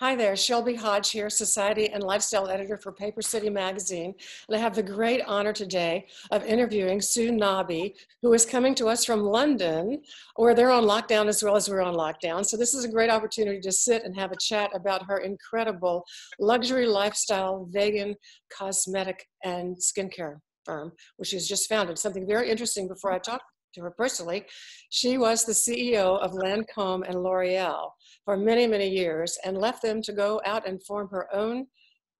Hi there, Shelby Hodge here, Society and Lifestyle Editor for Paper City Magazine. And I have the great honor today of interviewing Sue Nabi, who is coming to us from London, where they're on lockdown as well as we're on lockdown. So this is a great opportunity to sit and have a chat about her incredible luxury lifestyle, vegan, cosmetic, and skincare firm, which she's just founded. Something very interesting before I talk to her personally, she was the CEO of Lancome and L'Oreal for many, many years and left them to go out and form her own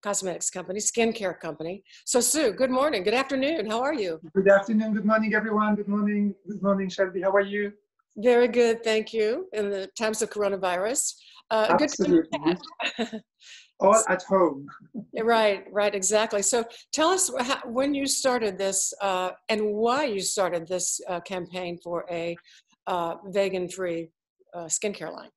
cosmetics company, skincare company. So Sue, good morning, good afternoon. How are you? Good afternoon, good morning, everyone. Good morning, good morning, Shelby. How are you? Very good, thank you. In the times of coronavirus, uh, Absolutely. good all at home. right, right, exactly. So tell us how, when you started this uh, and why you started this uh, campaign for a uh, vegan-free uh, skincare line.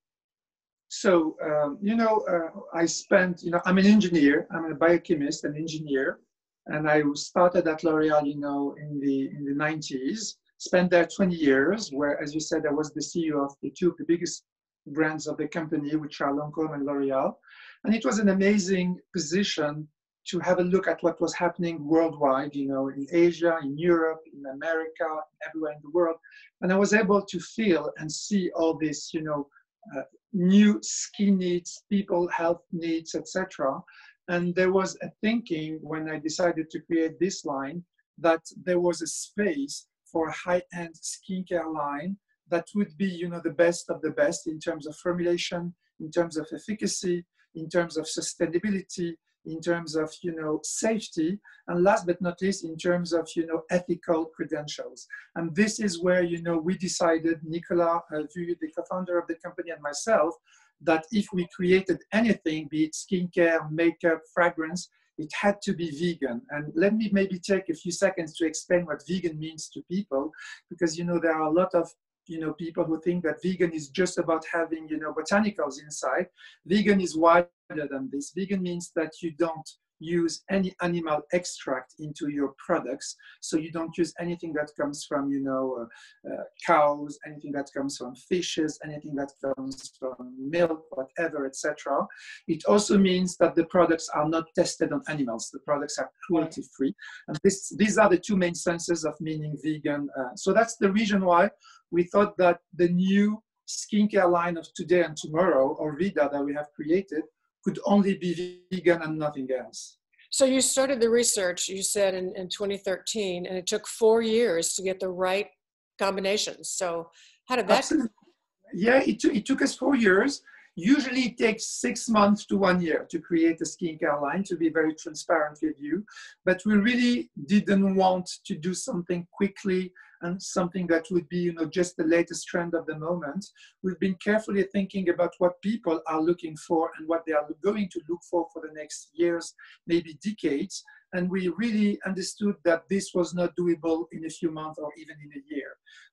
So, um, you know, uh, I spent, you know, I'm an engineer, I'm a biochemist, an engineer, and I started at L'Oreal, you know, in the, in the 90s, spent there 20 years, where, as you said, I was the CEO of the two the biggest brands of the company, which are Lancome and L'Oreal. And it was an amazing position to have a look at what was happening worldwide, you know, in Asia, in Europe, in America, everywhere in the world. And I was able to feel and see all this, you know, uh, new skin needs, people health needs, etc. And there was a thinking when I decided to create this line that there was a space for a high-end skincare line that would be, you know, the best of the best in terms of formulation, in terms of efficacy, in terms of sustainability, in terms of you know safety, and last but not least, in terms of you know ethical credentials. And this is where you know we decided, Nicola, uh, the co-founder of the company, and myself, that if we created anything, be it skincare, makeup, fragrance, it had to be vegan. And let me maybe take a few seconds to explain what vegan means to people, because you know there are a lot of you know people who think that vegan is just about having you know botanicals inside vegan is wider than this vegan means that you don't use any animal extract into your products. So you don't use anything that comes from, you know, uh, uh, cows, anything that comes from fishes, anything that comes from milk, whatever, etc. It also means that the products are not tested on animals. The products are cruelty-free. And this, these are the two main senses of meaning vegan. Uh, so that's the reason why we thought that the new skincare line of today and tomorrow, Orveda, that we have created, could only be vegan and nothing else. So you started the research, you said in, in 2013, and it took four years to get the right combinations. So how did that? Absolutely. Yeah, it, it took us four years. Usually it takes six months to one year to create a skincare line, to be very transparent with you. But we really didn't want to do something quickly and something that would be you know just the latest trend of the moment we've been carefully thinking about what people are looking for and what they are going to look for for the next years maybe decades and we really understood that this was not doable in a few months or even in a year.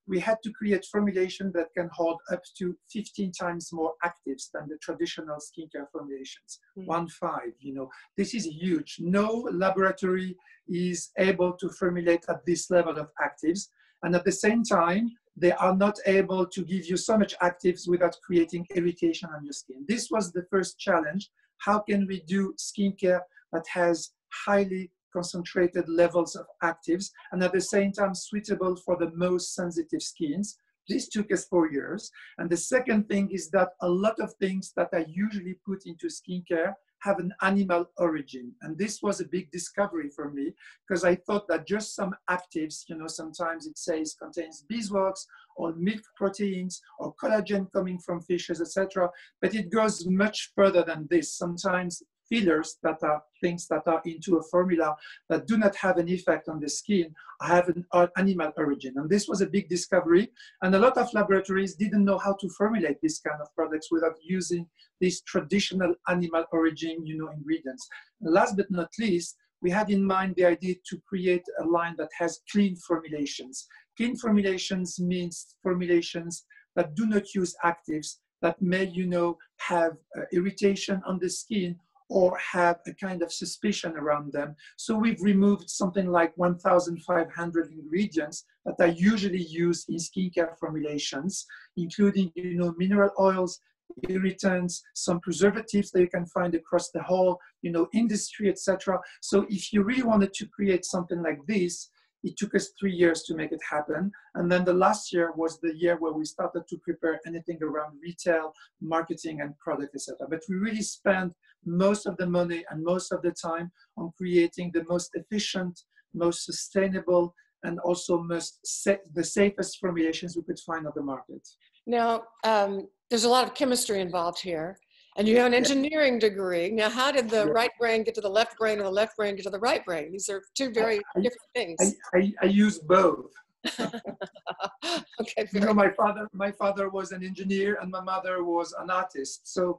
We had to create formulation that can hold up to 15 times more actives than the traditional skincare formulations, mm. one five, you know. This is huge. No laboratory is able to formulate at this level of actives. And at the same time, they are not able to give you so much actives without creating irritation on your skin. This was the first challenge. How can we do skincare that has highly concentrated levels of actives and at the same time suitable for the most sensitive skins? This took us four years. And the second thing is that a lot of things that are usually put into skincare have an animal origin. And this was a big discovery for me because I thought that just some actives, you know, sometimes it says contains beeswax or milk proteins or collagen coming from fishes, etc. But it goes much further than this. Sometimes fillers that are things that are into a formula that do not have an effect on the skin have an animal origin. And this was a big discovery. And a lot of laboratories didn't know how to formulate this kind of products without using these traditional animal origin you know, ingredients. And last but not least, we had in mind the idea to create a line that has clean formulations. Clean formulations means formulations that do not use actives that may, you know, have uh, irritation on the skin or have a kind of suspicion around them. So we've removed something like 1,500 ingredients that are usually used in skincare formulations, including you know, mineral oils, irritants, some preservatives that you can find across the whole, you know, industry, etc. So if you really wanted to create something like this, it took us three years to make it happen. And then the last year was the year where we started to prepare anything around retail, marketing, and product, etc. But we really spent most of the money and most of the time on creating the most efficient, most sustainable, and also most sa the safest formulations we could find on the market. Now, um, there's a lot of chemistry involved here. And you have an engineering degree. Now, how did the right brain get to the left brain or the left brain get to the right brain? These are two very I, different things. I, I, I use both. okay. You know, my father, my father was an engineer and my mother was an artist. So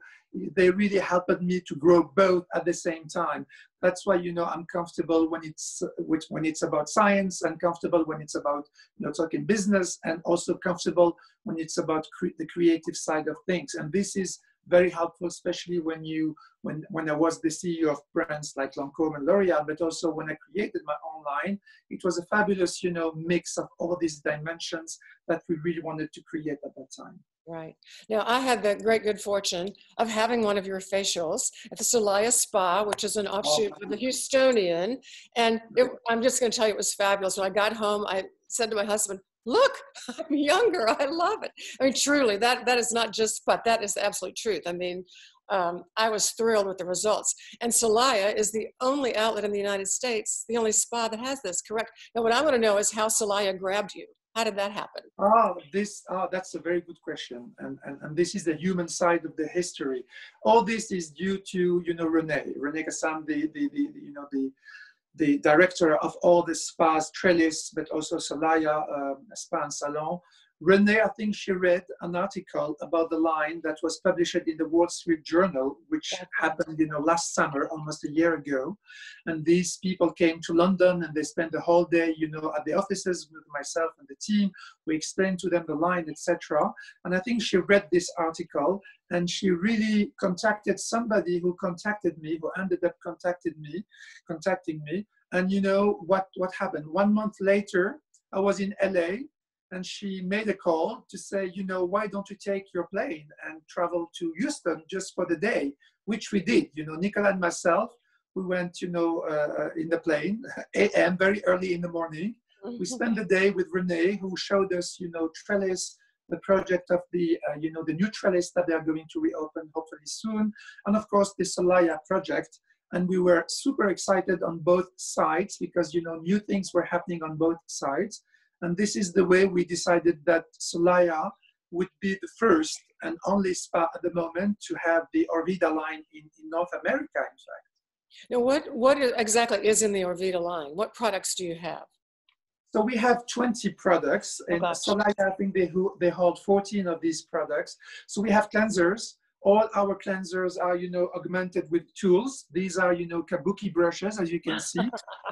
they really helped me to grow both at the same time. That's why you know I'm comfortable when it's when it's about science, and comfortable when it's about you know talking business, and also comfortable when it's about cre- the creative side of things. And this is very helpful, especially when you when when I was the CEO of brands like Lancome and L'Oreal, but also when I created my own line, it was a fabulous you know mix of all these dimensions that we really wanted to create at that time. Right. Now, I had the great good fortune of having one of your facials at the Solaya Spa, which is an offshoot oh. of the Houstonian. And it, I'm just going to tell you, it was fabulous. When I got home, I said to my husband, look, I'm younger. I love it. I mean, truly, that, that is not just, but that is the absolute truth. I mean, um, I was thrilled with the results. And Solaya is the only outlet in the United States, the only spa that has this, correct? Now, what I want to know is how Solaya grabbed you. How did that happen? Oh, this oh, that's a very good question, and, and and this is the human side of the history. All this is due to you know Rene Rene Kassam, the, the, the, the you know the the director of all the spas, Trellis, but also Solaya um, Spa and Salon. Renee, I think she read an article about the line that was published in the Wall Street Journal, which happened, you know, last summer, almost a year ago. And these people came to London and they spent the whole day, you know, at the offices with myself and the team. We explained to them the line, etc. And I think she read this article and she really contacted somebody who contacted me, who ended up contacted me, contacting me. And you know what what happened? One month later, I was in LA and she made a call to say, you know, why don't you take your plane and travel to Houston just for the day, which we did. You know, Nicola and myself, we went, you know, uh, in the plane, AM, very early in the morning. We spent the day with Renee, who showed us, you know, Trellis, the project of the, uh, you know, the new Trellis that they are going to reopen hopefully soon, and of course the Solaya project. And we were super excited on both sides because, you know, new things were happening on both sides. And this is the way we decided that Solaya would be the first and only spa at the moment to have the Orveda line in, in North America, in fact. Now, what, what exactly is in the Orveda line? What products do you have? So we have 20 products, oh, and Solaya, I think they, they hold 14 of these products. So we have cleansers, all our cleansers are, you know, augmented with tools. These are, you know, kabuki brushes, as you can see.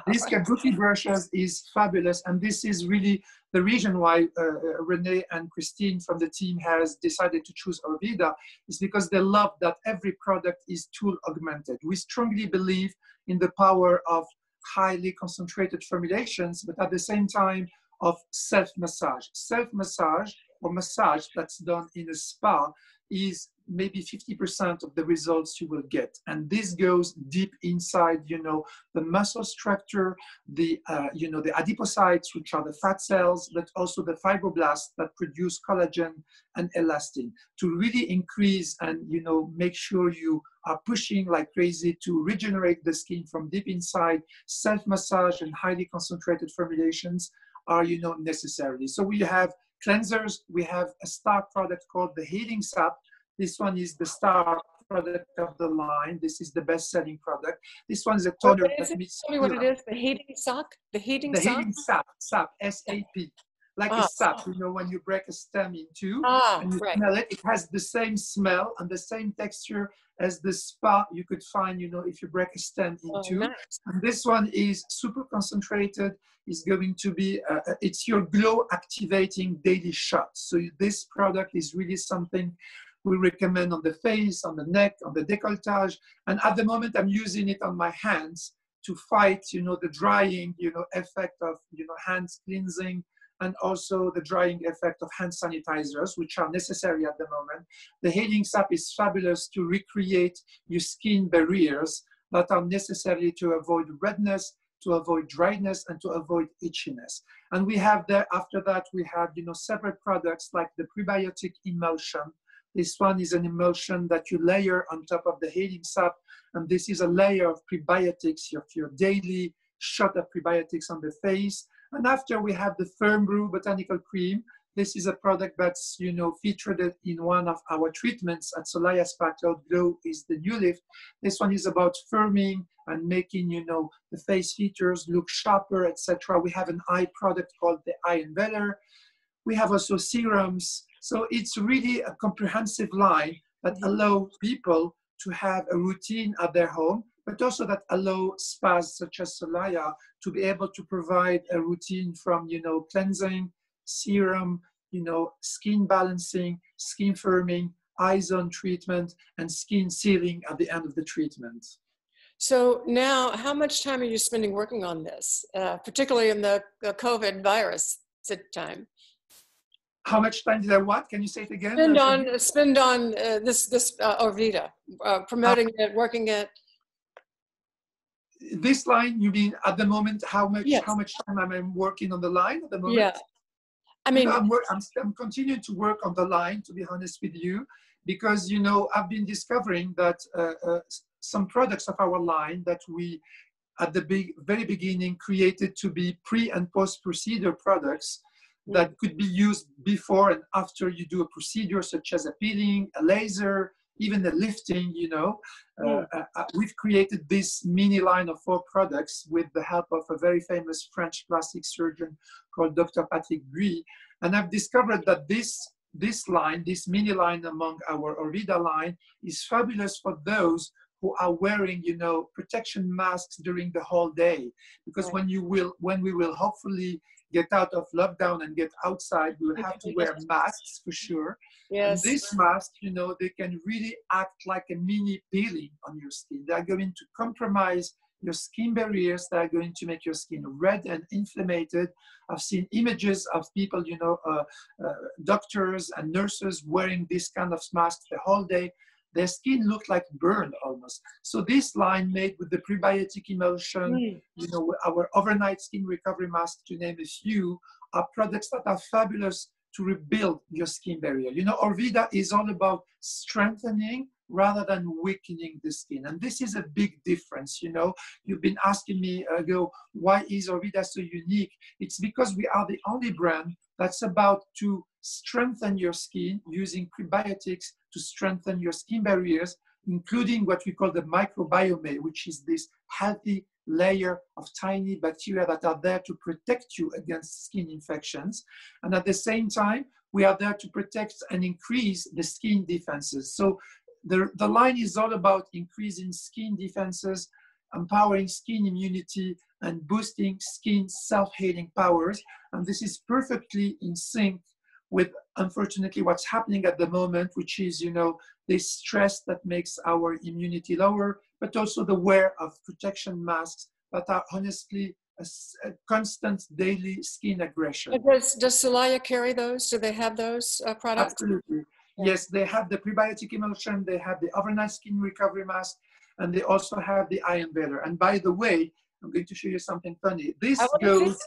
These kabuki brushes is fabulous. And this is really the reason why uh, uh, Renee and Christine from the team has decided to choose Orveda is because they love that every product is tool augmented. We strongly believe in the power of highly concentrated formulations, but at the same time of self-massage. Self-massage or massage that's done in a spa is maybe 50% of the results you will get. And this goes deep inside, you know, the muscle structure, the, uh, you know, the adipocytes, which are the fat cells, but also the fibroblasts that produce collagen and elastin to really increase and, you know, make sure you are pushing like crazy to regenerate the skin from deep inside. Self-massage and highly concentrated formulations are, you know, necessary. So we have cleansers, we have a star product called the Healing Sap, this one is the star product of the line. This is the best-selling product. This one is a toner that meets. Tell me what it is. The heating sock. The heating. The sock? heating sap. Sap. S A P. Like ah, a sap. You know when you break a stem in two ah, and you right. smell it. It has the same smell and the same texture as the spa you could find. You know if you break a stem in oh, two. Nice. And this one is super concentrated. Is going to be. Uh, uh, it's your glow activating daily shot. So this product is really something we recommend on the face, on the neck, on the décolletage. And at the moment, I'm using it on my hands to fight, you know, the drying, you know, effect of, you know, hands cleansing and also the drying effect of hand sanitizers, which are necessary at the moment. The healing sap is fabulous to recreate your skin barriers that are necessary to avoid redness, to avoid dryness, and to avoid itchiness. And we have there, after that, we have, you know, separate products like the prebiotic emulsion. This one is an emulsion that you layer on top of the healing sap. And this is a layer of prebiotics, of your daily shot of prebiotics on the face. And after we have the Firm Brew Botanical Cream. This is a product that's, you know, featured in one of our treatments at Solaya Spa Cloud Glow is the New Lift. This one is about firming and making, you know, the face features look sharper, etc. We have an eye product called the Eye Enveloper. We have also serums. So it's really a comprehensive line that allow people to have a routine at their home but also that allow spas such as Solaya to be able to provide a routine from, you know, cleansing, serum, you know, skin balancing, skin firming, eyes on treatment, and skin sealing at the end of the treatment. So now, how much time are you spending working on this, uh, particularly in the, the COVID virus time? How much time did I what? Can you say it again? Spend on spend on uh, this this uh, Orveda, uh, promoting uh, it, working it this line you mean at the moment how much yes. how much time am i working on the line at the moment yeah i mean I'm, I'm, I'm continuing to work on the line to be honest with you because you know i've been discovering that uh, uh, some products of our line that we at the big, very beginning created to be pre and post procedure products. That could be used before and after you do a procedure such as a peeling a laser even the lifting, you know. Uh, uh, uh, we've created this mini line of four products with the help of a very famous French plastic surgeon called Dr. Patrick Guy. And I've discovered that this, this line, this mini line among our Orveda line is fabulous for those who are wearing, you know, protection masks during the whole day. Because right. when you will, when we will hopefully get out of lockdown and get outside, we will have to wear masks for sure. Yes. And this mask, you know, they can really act like a mini peeling on your skin. They are going to compromise your skin barriers that are going to make your skin red and inflamed. I've seen images of people, you know, uh, uh, doctors and nurses wearing this kind of mask the whole day their skin looked like burned almost. So this line made with the prebiotic emulsion, mm. you know, our overnight skin recovery mask, to name a few, are products that are fabulous to rebuild your skin barrier. You know, Orveda is all about strengthening rather than weakening the skin. And this is a big difference, you know. You've been asking me ago, why is Orveda so unique? It's because we are the only brand that's about to strengthen your skin using prebiotics to strengthen your skin barriers, including what we call the microbiome, which is this healthy layer of tiny bacteria that are there to protect you against skin infections. And at the same time, we are there to protect and increase the skin defenses. So the, the line is all about increasing skin defenses, empowering skin immunity, and boosting skin self-healing powers. And this is perfectly in sync with unfortunately what's happening at the moment, which is, you know, this stress that makes our immunity lower, but also the wear of protection masks that are honestly a, a constant daily skin aggression. Does, does Solaya carry those? Do they have those uh, products? Absolutely. Yes, they have the prebiotic emulsion, they have the overnight skin recovery mask, and they also have the eye enveloper. And by the way, I'm going to show you something funny. This goes,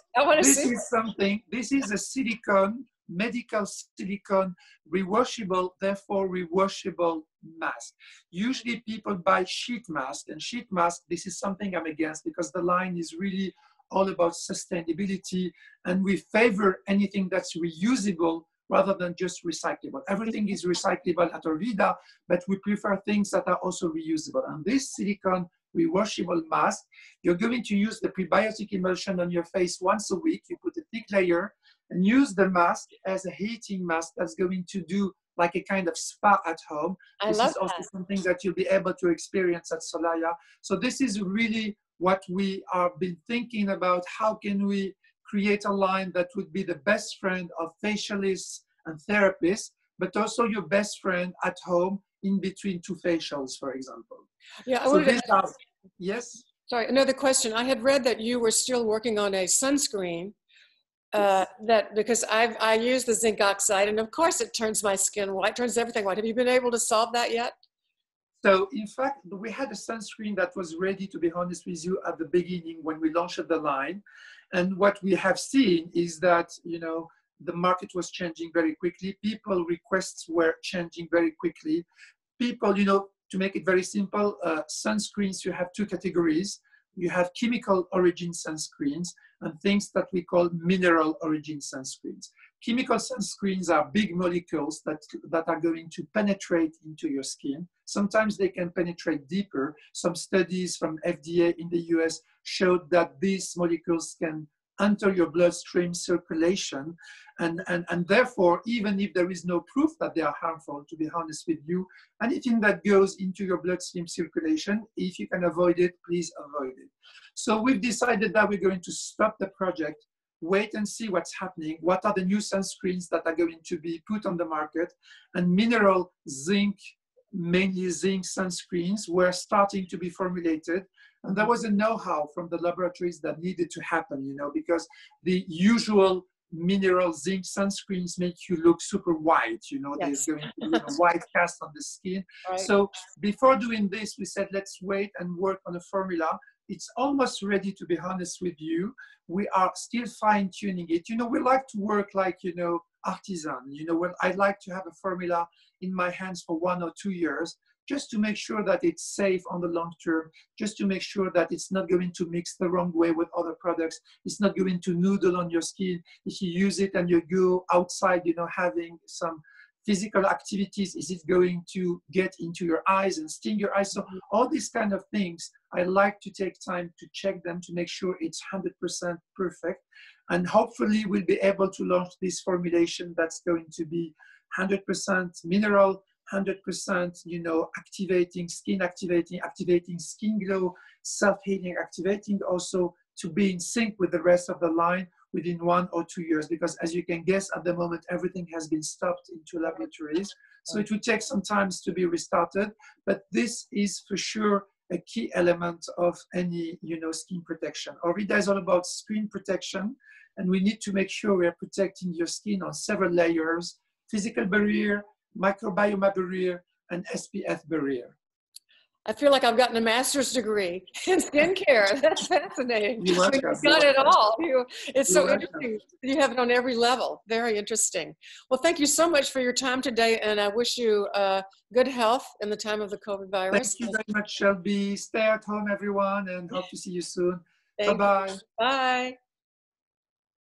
this is something, this is a silicone medical silicone rewashable, therefore rewashable mask. Usually people buy sheet mask and sheet mask, this is something I'm against because the line is really all about sustainability and we favor anything that's reusable rather than just recyclable. Everything is recyclable at Orveda, but we prefer things that are also reusable. And this silicone rewashable mask, you're going to use the prebiotic emulsion on your face once a week. You put a thick layer and use the mask as a heating mask that's going to do like a kind of spa at home. I this is also that. something that you'll be able to experience at Solaya. So this is really what we are been thinking about. How can we create a line that would be the best friend of facialists and therapists, but also your best friend at home in between two facials, for example. Yeah, I so wanted to, are, yes. Sorry, another question. I had read that you were still working on a sunscreen uh, that because I've I use the zinc oxide, and of course it turns my skin white, turns everything white. Have you been able to solve that yet? So in fact, we had a sunscreen that was ready, to be honest with you, at the beginning when we launched the line. And what we have seen is that, you know, the market was changing very quickly. People requests were changing very quickly. People, you know, to make it very simple, uh, sunscreens, you have two categories. You have chemical origin sunscreens and things that we call mineral origin sunscreens. Chemical sunscreens are big molecules that, that are going to penetrate into your skin. Sometimes they can penetrate deeper. Some studies from FDA in the US showed that these molecules can enter your bloodstream circulation. And, and, and therefore, even if there is no proof that they are harmful, to be honest with you, anything that goes into your bloodstream circulation, if you can avoid it, please avoid it. So we've decided that we're going to stop the project, wait and see what's happening, what are the new sunscreens that are going to be put on the market, and mineral zinc, mainly zinc sunscreens were starting to be formulated and there was a know-how from the laboratories that needed to happen, you know, because the usual mineral zinc sunscreens make you look super white, you know, yes. there's going to be a white cast on the skin. Right. So before doing this, we said, let's wait and work on a formula. It's almost ready, to be honest with you. We are still fine tuning it. You know, we like to work like, you know, artisan. You know, when I like to have a formula in my hands for one or two years just to make sure that it's safe on the long term, just to make sure that it's not going to mix the wrong way with other products. It's not going to noodle on your skin. If you use it and you go outside, you know, having some physical activities, is it going to get into your eyes and sting your eyes? So mm-hmm. all these kind of things, I like to take time to check them to make sure it's 100% perfect. And hopefully we'll be able to launch this formulation that's going to be 100% mineral, 100%, you know, activating, skin activating, activating skin glow, self-healing, activating also to be in sync with the rest of the line within one or two years. Because as you can guess, at the moment, everything has been stopped into laboratories. So it will take some time to be restarted, but this is for sure a key element of any, you know, skin protection. Orveda is all about skin protection, and we need to make sure we are protecting your skin on several layers, physical barrier, microbiome barrier, and SPF barrier. I feel like I've gotten a master's degree in skincare. That's fascinating. You have got it all. You, it's so interesting. You have it on every level. Very interesting. Well, thank you so much for your time today, and I wish you uh, good health in the time of the COVID virus. Thank you very much, Shelby. Stay at home, everyone, and hope to see you soon. Bye-bye. Bye.